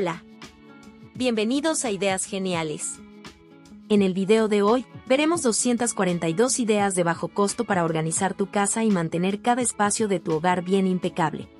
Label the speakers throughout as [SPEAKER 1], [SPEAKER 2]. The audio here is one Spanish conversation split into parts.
[SPEAKER 1] Hola. Bienvenidos a Ideas Geniales. En el video de hoy, veremos 242 ideas de bajo costo para organizar tu casa y mantener cada espacio de tu hogar bien impecable.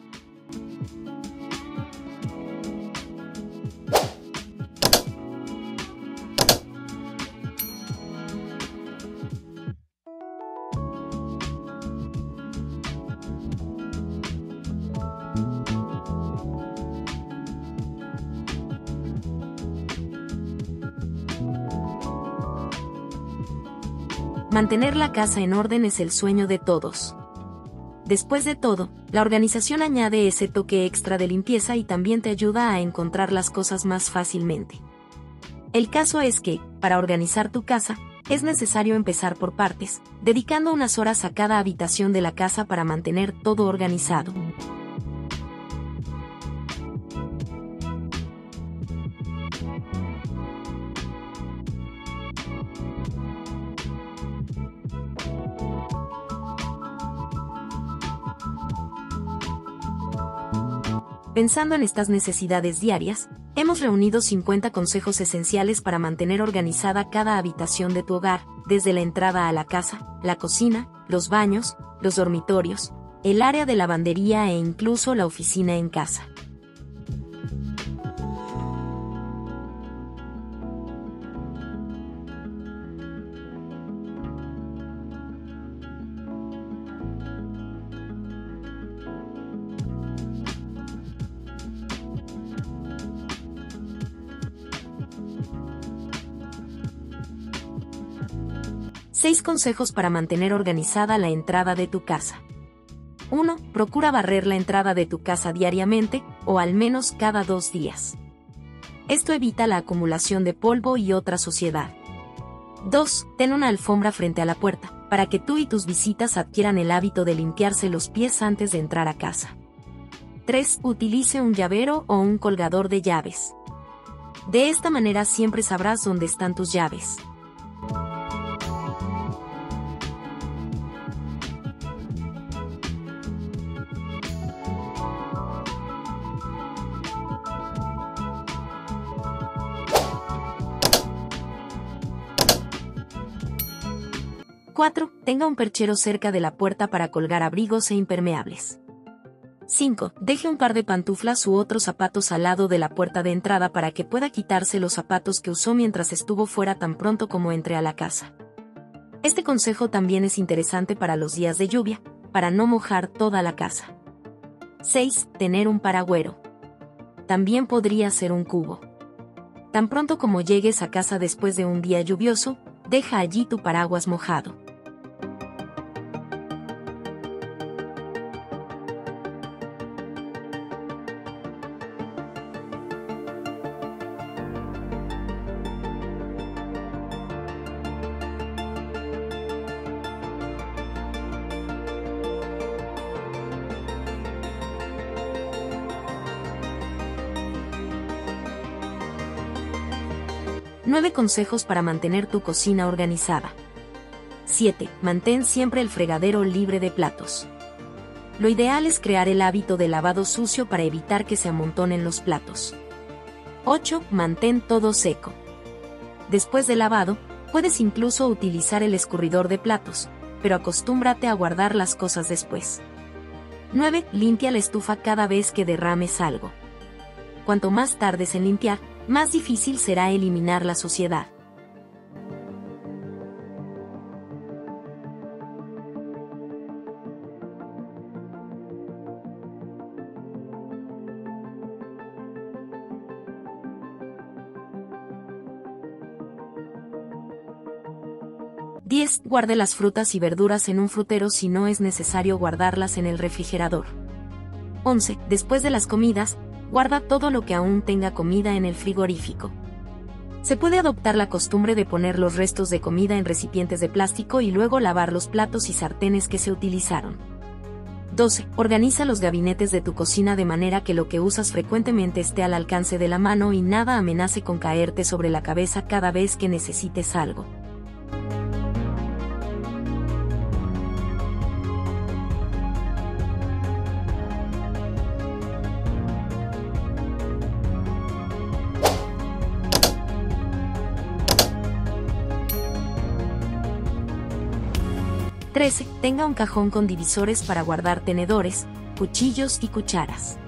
[SPEAKER 1] Mantener la casa en orden es el sueño de todos. Después de todo, la organización añade ese toque extra de limpieza y también te ayuda a encontrar las cosas más fácilmente. El caso es que, para organizar tu casa, es necesario empezar por partes, dedicando unas horas a cada habitación de la casa para mantener todo organizado. Pensando en estas necesidades diarias, hemos reunido 50 consejos esenciales para mantener organizada cada habitación de tu hogar, desde la entrada a la casa, la cocina, los baños, los dormitorios, el área de lavandería e incluso la oficina en casa. Seis consejos para mantener organizada la entrada de tu casa. 1. Procura barrer la entrada de tu casa diariamente, o al menos cada dos días. Esto evita la acumulación de polvo y otra suciedad. 2. Ten una alfombra frente a la puerta, para que tú y tus visitas adquieran el hábito de limpiarse los pies antes de entrar a casa. 3. Utilice un llavero o un colgador de llaves. De esta manera siempre sabrás dónde están tus llaves. 4. Tenga un perchero cerca de la puerta para colgar abrigos e impermeables. 5. Deje un par de pantuflas u otros zapatos al lado de la puerta de entrada para que pueda quitarse los zapatos que usó mientras estuvo fuera tan pronto como entre a la casa. Este consejo también es interesante para los días de lluvia, para no mojar toda la casa. 6. Tener un paragüero. También podría ser un cubo. Tan pronto como llegues a casa después de un día lluvioso, deja allí tu paraguas mojado. Consejos para mantener tu cocina organizada. 7. Mantén siempre el fregadero libre de platos. Lo ideal es crear el hábito de lavado sucio para evitar que se amontonen los platos. 8. Mantén todo seco. Después del lavado, puedes incluso utilizar el escurridor de platos, pero acostúmbrate a guardar las cosas después. 9. Limpia la estufa cada vez que derrames algo. Cuanto más tardes en limpiar, más difícil será eliminar la suciedad. Guarde las frutas y verduras en un frutero si no es necesario guardarlas en el refrigerador. 11. Después de las comidas, guarda todo lo que aún tenga comida en el frigorífico. Se puede adoptar la costumbre de poner los restos de comida en recipientes de plástico y luego lavar los platos y sartenes que se utilizaron. 12. Organiza los gabinetes de tu cocina de manera que lo que usas frecuentemente esté al alcance de la mano y nada amenace con caerte sobre la cabeza cada vez que necesites algo. 13. Tenga un cajón con divisores para guardar tenedores, cuchillos y cucharas.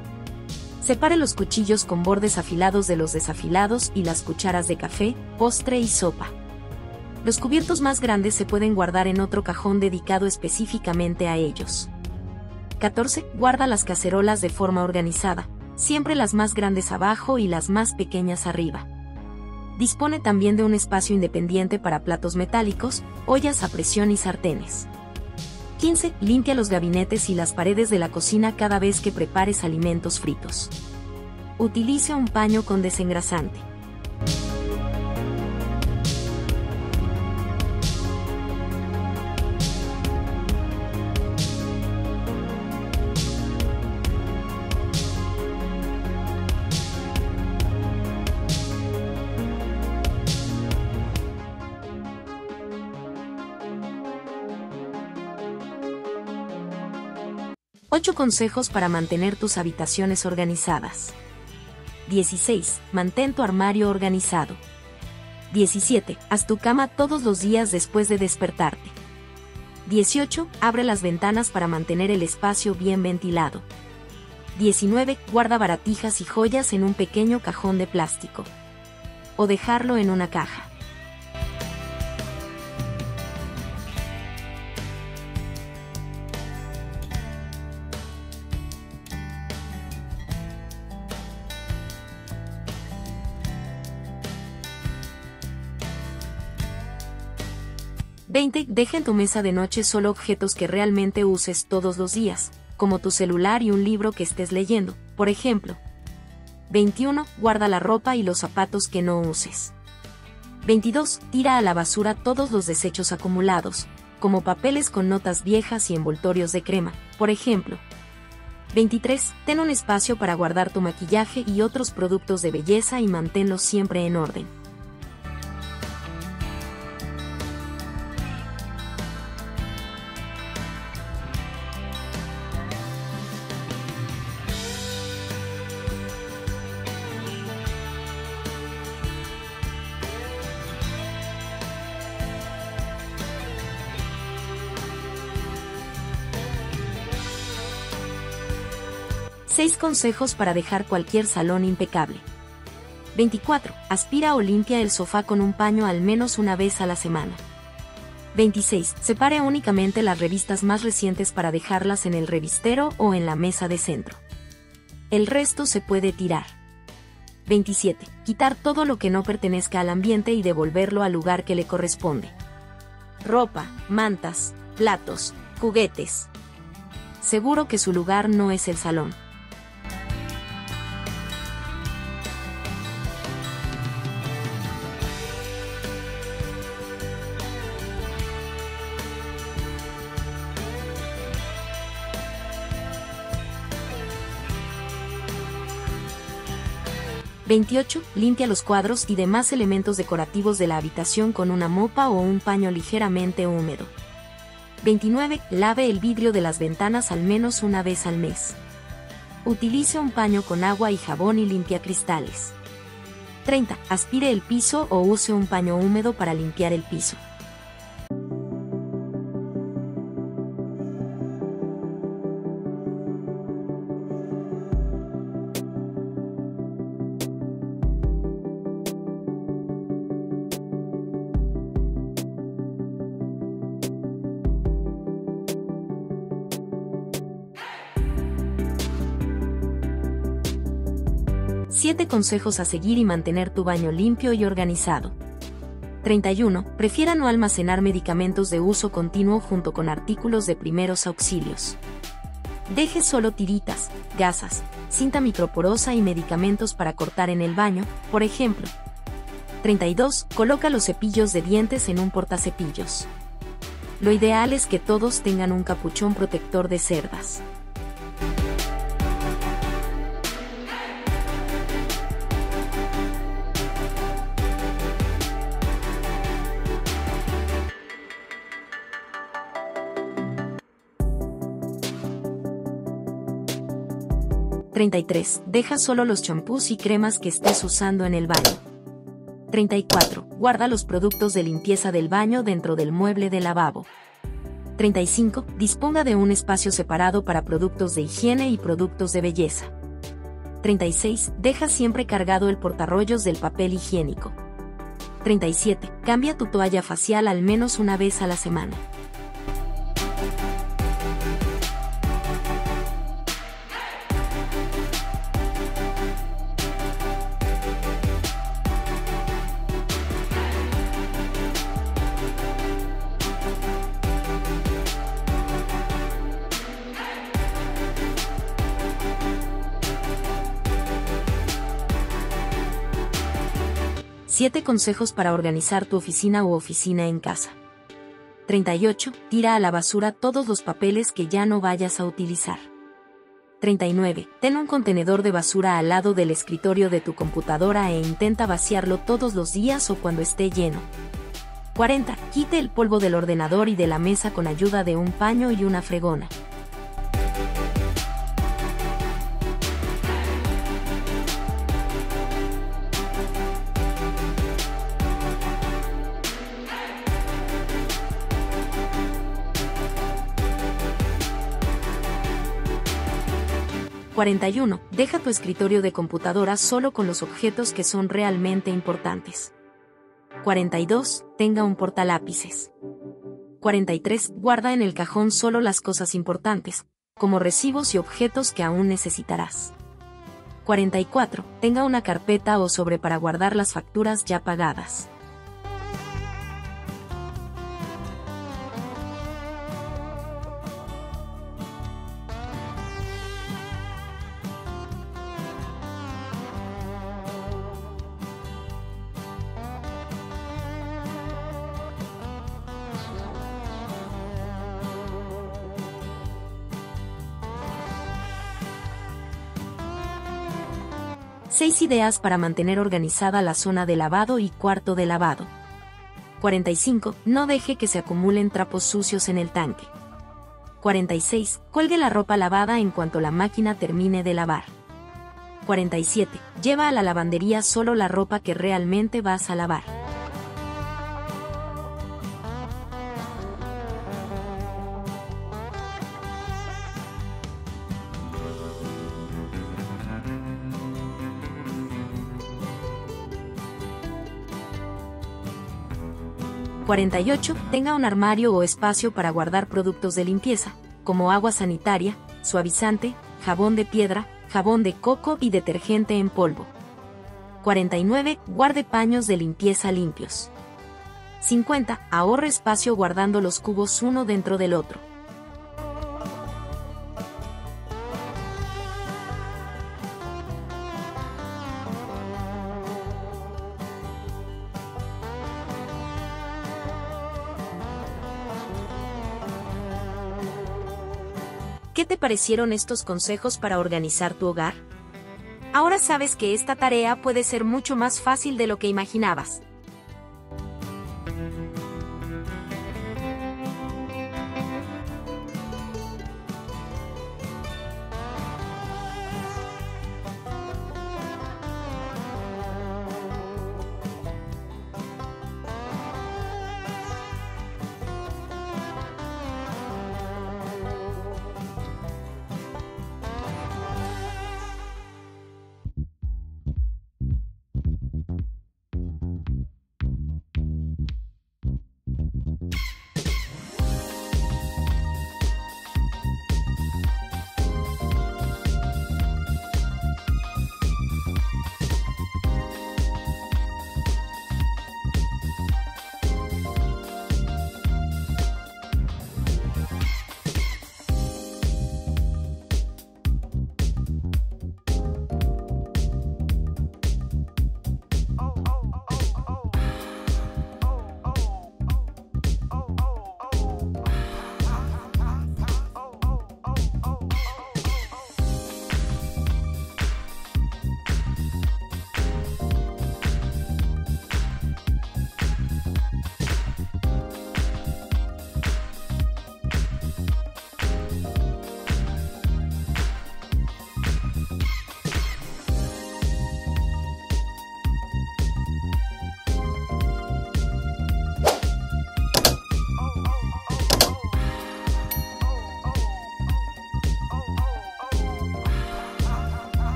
[SPEAKER 1] Separe los cuchillos con bordes afilados de los desafilados y las cucharas de café, postre y sopa. Los cubiertos más grandes se pueden guardar en otro cajón dedicado específicamente a ellos. 14. Guarda las cacerolas de forma organizada, siempre las más grandes abajo y las más pequeñas arriba. Dispone también de un espacio independiente para platos metálicos, ollas a presión y sartenes. 15. Limpia los gabinetes y las paredes de la cocina cada vez que prepares alimentos fritos. Utilice un paño con desengrasante. 8 consejos para mantener tus habitaciones organizadas. 16. Mantén tu armario organizado. 17. Haz tu cama todos los días después de despertarte. 18. Abre las ventanas para mantener el espacio bien ventilado. 19. Guarda baratijas y joyas en un pequeño cajón de plástico. O dejarlo en una caja. 20. Deja en tu mesa de noche solo objetos que realmente uses todos los días, como tu celular y un libro que estés leyendo, por ejemplo. 21. Guarda la ropa y los zapatos que no uses. 22. Tira a la basura todos los desechos acumulados, como papeles con notas viejas y envoltorios de crema, por ejemplo. 23. Ten un espacio para guardar tu maquillaje y otros productos de belleza y manténlos siempre en orden. 6 consejos para dejar cualquier salón impecable. 24. Aspira o limpia el sofá con un paño al menos una vez a la semana. 26. Separe únicamente las revistas más recientes para dejarlas en el revistero o en la mesa de centro. El resto se puede tirar. 27. Quitar todo lo que no pertenezca al ambiente y devolverlo al lugar que le corresponde. Ropa, mantas, platos, juguetes. Seguro que su lugar no es el salón. 28. Limpia los cuadros y demás elementos decorativos de la habitación con una mopa o un paño ligeramente húmedo. 29. Lave el vidrio de las ventanas al menos una vez al mes. Utilice un paño con agua y jabón y limpia cristales. 30. Aspire el piso o use un paño húmedo para limpiar el piso. 7 consejos a seguir y mantener tu baño limpio y organizado. 31. Prefiera no almacenar medicamentos de uso continuo junto con artículos de primeros auxilios. Deje solo tiritas, gasas, cinta microporosa y medicamentos para cortar en el baño, por ejemplo. 32. Coloca los cepillos de dientes en un portacepillos. Lo ideal es que todos tengan un capuchón protector de cerdas. 33. Deja solo los champús y cremas que estés usando en el baño. 34. Guarda los productos de limpieza del baño dentro del mueble de lavabo. 35. Disponga de un espacio separado para productos de higiene y productos de belleza. 36. Deja siempre cargado el portarrollos del papel higiénico. 37. Cambia tu toalla facial al menos una vez a la semana. 7 consejos para organizar tu oficina u oficina en casa. 38. Tira a la basura todos los papeles que ya no vayas a utilizar. 39. Ten un contenedor de basura al lado del escritorio de tu computadora e intenta vaciarlo todos los días o cuando esté lleno. 40. Quite el polvo del ordenador y de la mesa con ayuda de un paño y una fregona. 41. Deja tu escritorio de computadora solo con los objetos que son realmente importantes. 42. Tenga un portalápices. 43. Guarda en el cajón solo las cosas importantes, como recibos y objetos que aún necesitarás. 44. Tenga una carpeta o sobre para guardar las facturas ya pagadas. 6 ideas para mantener organizada la zona de lavado y cuarto de lavado. 45. No deje que se acumulen trapos sucios en el tanque. 46. Cuelgue la ropa lavada en cuanto la máquina termine de lavar. 47. Lleva a la lavandería solo la ropa que realmente vas a lavar. 48. Tenga un armario o espacio para guardar productos de limpieza, como agua sanitaria, suavizante, jabón de piedra, jabón de coco y detergente en polvo. 49. Guarde paños de limpieza limpios. 50. Ahorre espacio guardando los cubos uno dentro del otro. Parecieron estos consejos para organizar tu hogar? Ahora sabes que esta tarea puede ser mucho más fácil de lo que imaginabas.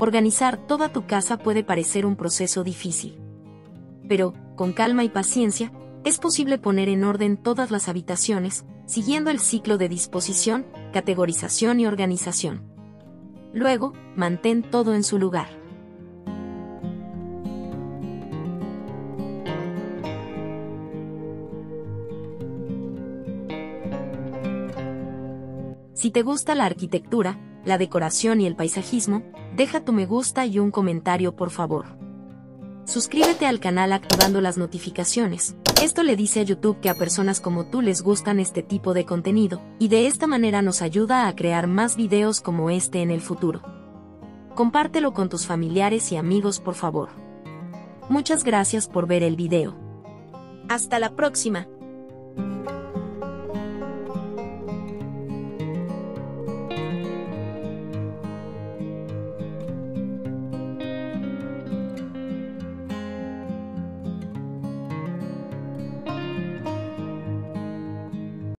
[SPEAKER 1] Organizar toda tu casa puede parecer un proceso difícil. Pero, con calma y paciencia, es posible poner en orden todas las habitaciones, siguiendo el ciclo de disposición, categorización y organización. Luego, mantén todo en su lugar. Si te gusta la arquitectura, la decoración y el paisajismo, deja tu me gusta y un comentario por favor. Suscríbete al canal activando las notificaciones. Esto le dice a YouTube que a personas como tú les gustan este tipo de contenido, y de esta manera nos ayuda a crear más videos como este en el futuro. Compártelo con tus familiares y amigos por favor. Muchas gracias por ver el video. Hasta la próxima.